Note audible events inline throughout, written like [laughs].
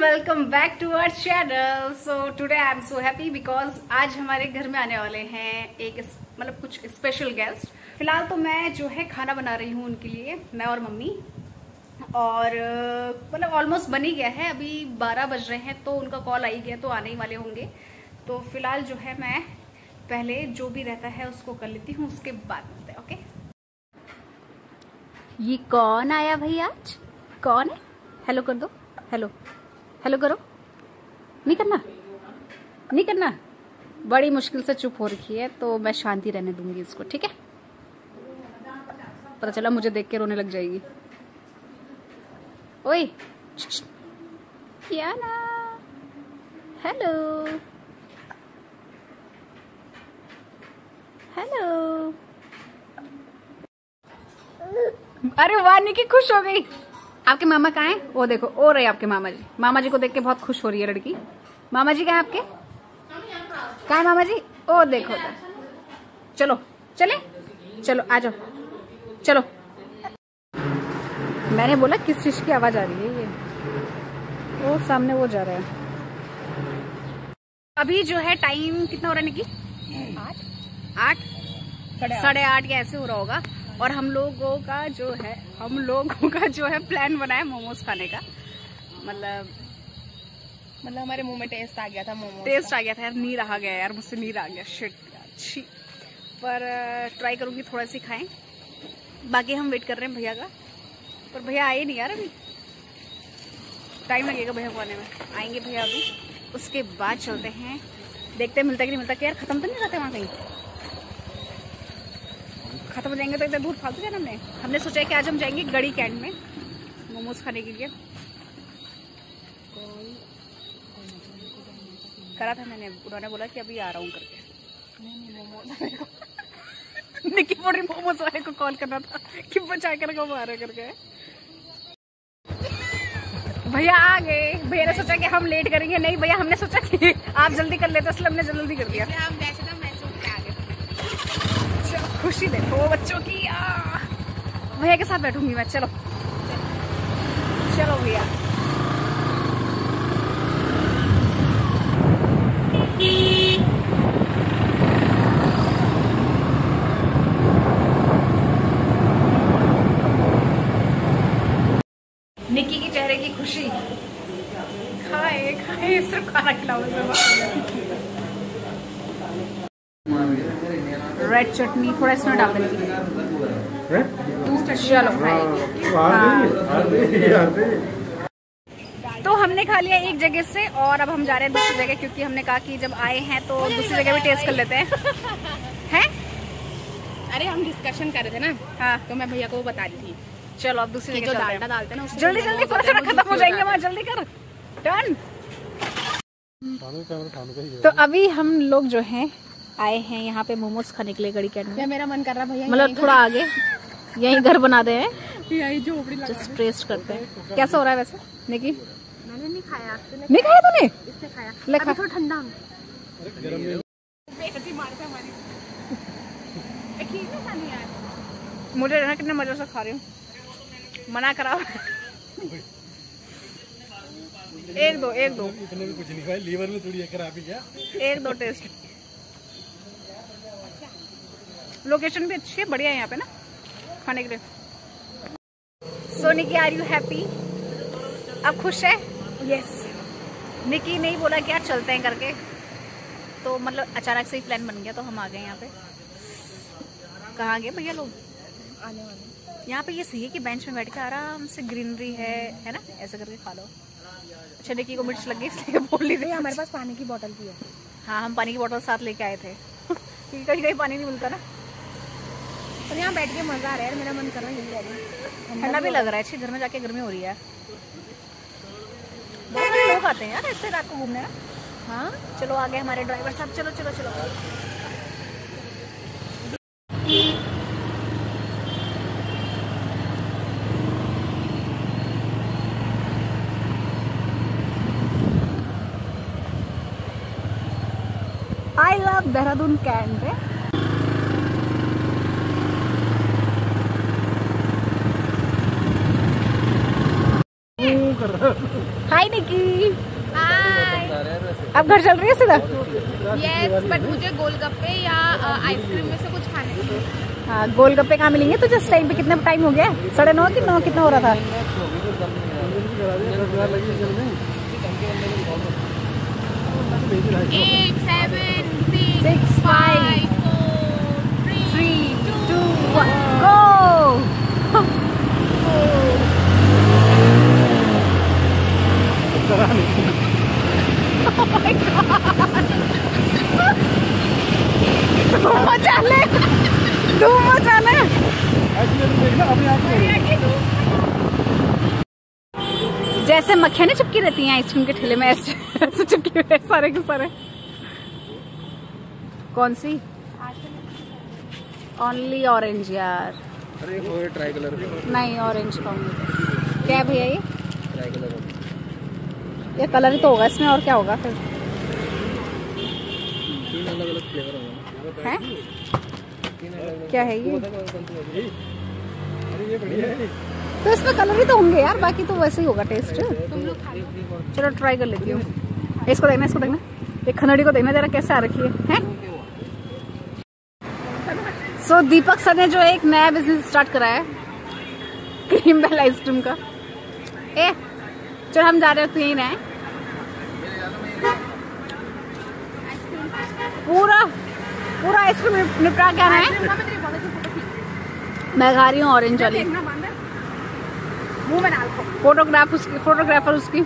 Welcome back to our channel so today I am so happy because आज हमारे घर में आने वाले हैं एक मतलब कुछ स्पेशल गेस्ट फ़िलहाल तो मैं जो है खाना बना रही हूँ उनके लिए, मैं और मम्मी. और मतलब ऑलमोस्ट बन गया है, अभी 12 बज रहे हैं तो उनका कॉल आई गया तो आने ही वाले होंगे. तो फ़िलहाल जो है मैं पहले जो भी रहता है उसको कर लेती हूँ, उसके बाद मिलते हैं ओके ये कौन आया भाई आज? कौन है? हेलो कर दो. हेलो हेलो करो। नहीं करना। नहीं करना। बड़ी मुश्किल से चुप हो रखी है तो मैं शांति रहने दूँगी इसको, ठीक है? पता चला मुझे देख के रोने लग जाएगी। ओए क्या ना हेलो। हेलो। अरे वाह, निकी खुश हो गई। आपके मामा कहाँ हैं? वो देखो ओ रहे आपके मामा जी। मामा जी को देख के बहुत खुश हो रही है लड़की। मामा जी कहाँ है आपके? कहाँ है मामा जी? ओ देखो। चलो चले। चलो आ जाओ। चलो। मैंने बोला किस चीज़ की आवाज़ आ रही है ये? वो सामने वो जा रहा है। अभी जो है टाइम कितना हो रहा है निकी? आठ। आठ? साढ़े आठ। या ऐसे हो रहा होगा। और हम लोगों का जो है, हम लोगों का जो है प्लान बना है मोमोज खाने का। मतलब मतलब हमारे मुँह में टेस्ट आ गया था मोमोज टेस्ट आ गया था यार नीर आ गया यार, मुझसे नीर आ गया। शिट अच्छी पर ट्राई करूँगी थोड़ा सी खाएँ। बाकी हम वेट कर रहे हैं भैया का। पर भैया आए नहीं यार अभी। टाइम लगेगा भैया को आने में। आएँगे भैया अभी। उसके बाद चलते हैं। देखते मिलता कि नहीं मिलता। कि यार, खत्म तो नहीं रहते वहाँ कहीं? खत्म हो जाएँगे तो इतना दूर फालतू जाना हमने? हमने सोचा कि आज हम जाएँगे गड़ी कैंट में मोमोज खाने के लिए। करा था मैंने उन्होंने बोला कि अभी आ रहा हूँ करके। निकी [laughs] बोल रही मोमोज वाले को कॉल करना था कि बचा कर वो आ रहे करके। भैया आ गए। भैया ने सोचा कि हम लेट करेंगे। नहीं भैया हमने सोचा कि आप जल्दी कर लेते इसलिए हमने जल्दी कर दिया हम वैसे खुशी देखो बच्चों की। भैया के साथ बैठूँगी मैं, चलो। चलो भैया। निक्की की चेहरे की खुशी। खाए खाए सिर्फ़ खाना खिलाओ रेड चटनी थोड़ा इसमें डाल देंगे। चलो। तो हमने खा लिया एक जगह से और अब हम जा रहे हैं दूसरी जगह क्योंकि हमने कहा कि जब आए हैं तो दूसरी जगह भी टेस्ट कर लेते हैं। [laughs] हैं? अरे हम डिस्कशन कर रहे थे ना। हाँ। तो मैं भैया को बता रही थी। चलो अब दूसरी जगह डालडा डालते हैं ना जल्दी जल्दी खत्म हो जाएँगे वहाँ जल्दी कर। डन तो अभी हम लोग जो हैं आए हैं यहाँ पे मोमोज खाने के लिए गड़ी कैंट मेरा मन कर रहा भैया मतलब थोड़ा आगे यही घर बना दे। हैं यही झोपड़ी लगा जस्ट करते हैं। कैसा हो रहा है वैसे निकी? मैंने नहीं खाया तूने नहीं खाया तूने? इसने खाया। ले खा। थोड़ा ठंडा [laughs] ही। मुझे ना कितने मज़े से खा रही हूँ। मना कराओ [laughs] एक दो एक दो। इतने भी कुछ नहीं खाया लीवर में थोड़ी खराबी क्या एक दो टेस्ट। लोकेशन भी अच्छी है बढ़िया है यहाँ पे ना खाने के लिए। So Niki are you happy अब खुश है? यस निकी नहीं बोला कि यार चलते हैं करके। तो मतलब अचानक से ही प्लान बन गया तो हम आ गए यहाँ पे। कहाँ गए भैया लोग? आने वाले यहाँ पे ये सही है कि बेंच में बैठ के आराम से ग्रीनरी है है ना? ऐसे करके खा लो। अच्छा निकी को मिर्च लग गई इसलिए बोल रही थी हमारे पास पानी की बोतल भी है। हाँ हम पानी की बोतल साथ लेके आए थे। [laughs] क्योंकि कहीं कहीं पानी नहीं मिलता ना। और यहाँ बैठ के मज़ा आ रहा है मेरा मन कर रहा है यही रह ठंडा भी लग रहा है अच्छी घर में जाके गर्मी हो रही है। बहुत सारे लोग आते हैं यार ऐसे रात को घूमने ना। हाँ चलो आगे हमारे ड्राइवर साहब चलो चलो चलो। आई लव देहरादून कैंट कर रहा हाय निकी हाय अब घर चल रही है सीधा? यस बट मुझे गोलगप्पे या आइसक्रीम में से कुछ खाने हैं। हाँ गोलगप्पे कहाँ मिलेंगे? तो जिस टाइम पे कितना टाइम हो गया? साढ़े नौ कि नौ कितना हो रहा था? Eight seven Six, six five, five four three three two one go धूम मचा ले धूम मचा ले देखना अपने आप को जैसे मक्खियाँ नहीं चिपकी रहती हैं आइसक्रीम के ठेले में ऐसे ऐसे चिपकी हुए सारे के सारे। कौन सी? ओनली ऑरेंज यार। अरे वो ट्राई कलर नहीं ऑरेंज खाऊँगी क्या भैया ये? ट्राई कलर ये कलर ही तो होगा इसमें और क्या होगा फिर? तीन अलग अलग फ्लेवर होंगे। है? क्या है ये तो इसमें कलर ही तो होंगे यार, बाकी तो वैसे ही होगा टेस्ट चलो ट्राई कर लेती हूँ। इसको देखना इसको देखना। ये खनड़ी को देखना, जरा कैसे आ रखी है, हैं? सो दीपक सर ने जो एक नया बिज़नेस स्टार्ट करा है क्रीम बेल आइसक्रीम का। ए, चलो हम जा रहे हो, तू यहीं रहे। पूरा पूरा आइसक्रीम निपटा के आना है। मैं खा रही हूँ ऑरेंज वाली। मुँह में डाल। को फोटोग्राफ उसकी। फोटोग्राफर उसकी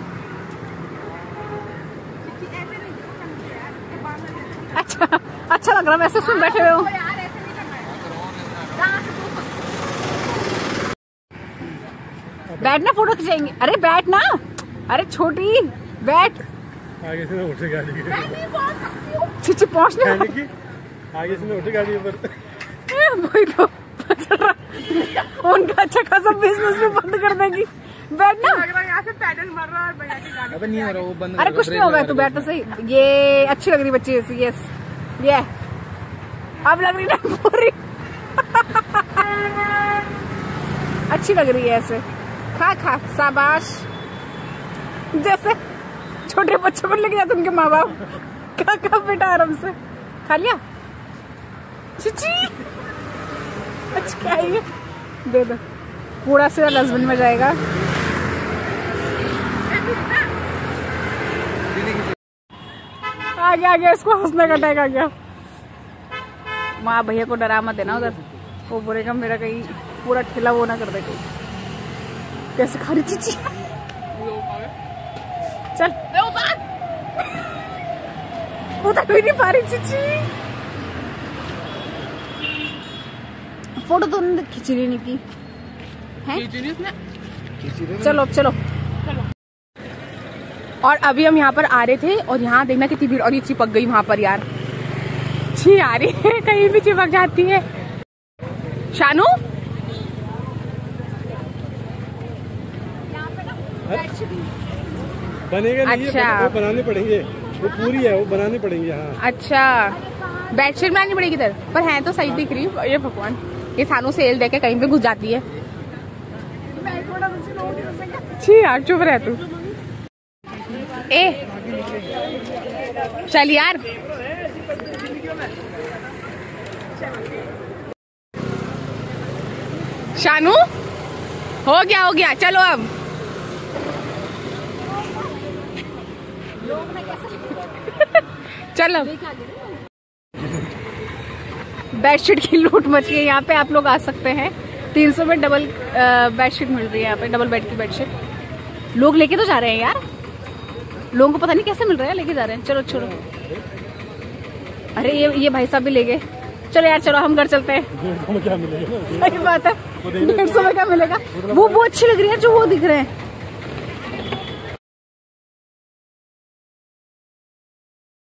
अच्छा अच्छा लग रहा है वैसे सुन बैठे हुए हो। यार ऐसे नहीं करना है। कहाँ से तू बैठ ना फ़ोटो खिंचाएँगे। अरे बैठ ना अरे छोटी बैठ। आगे से उठे गाड़ी के नहीं बहुत सकती हूँ। छिछी पहुँचने आगे से ना उठे गाड़ी पर वही तो। पता [laughs] रहा। उनका अच्छा खासा बिज़नेस भी बंद कर देगी। बैठ ना लग रहा है यहाँ से पैडल मार रहा है और भैया की गाड़ी अबे नहीं हो रहा वो बंद अरे कुछ नहीं होगा तू। बैठ तो सही। ये अच्छी लग रही बच्ची ऐसी यस ये। अब लग रही ना पूरी। [laughs] अच्छी लग रही है ऐसे। खा खा शाबाश। जैसे छोटे बच्चों को लेके जाते उनके माँ बाप। खा खा बेटा आराम से। खा लिया? चिची! अच्छा क्या ये दे दो। पूरा से डस्टबिन में जाएगा। आ गया आ गया इसको हंसने का टैग आ गया। माँ भैया को डरा मत देना उधर। वो बोलेगा, मेरा कहीं पूरा ठेला वो ना कर दे कहीं कैसे खा रही चीची? चल। उधर भी नहीं पा रही चीची। फ़ोटो तो उन्होंने खिंची नहीं की। है? चलो चलो। और अभी हम यहाँ पर आ रहे थे और यहाँ देखना कितनी भीड़ और ये चिपक गई वहाँ पर यार। छी आ रही है कहीं भी चिपक जाती है। शानू? बनेगा नहीं अच्छा। है, वो बनाने पड़ेंगे। वो पूरी है वो बनाने पड़ेंगे हाँ। अच्छा। बेडशीट बनानी पड़ेगी इधर। पर है तो सही दिख रही ये भगवान। ये सानू सेल देके कहीं पे घुस जाती है। छी यार, चुप रह तू। ए, चल यार। शानू, हो गया हो गया, चलो अब। [laughs] चलो। बेडशीट की लूट मची है यहाँ पे आप लोग आ सकते हैं। तीन सौ में डबल बेडशीट मिल रही है यहाँ पे डबल बेड की बेडशीट। लोग लेके तो जा रहे हैं यार। लोगों को पता नहीं कैसे मिल रहा है लेके जा रहे हैं। चलो छोड़ो अरे ये ये भाई साहब भी ले गए। चलो यार चलो हम घर चलते हैं। सही बात है। डेढ़ सौ में क्या मिलेगा? वो वो अच्छी लग रही है जो वो दिख रहे हैं।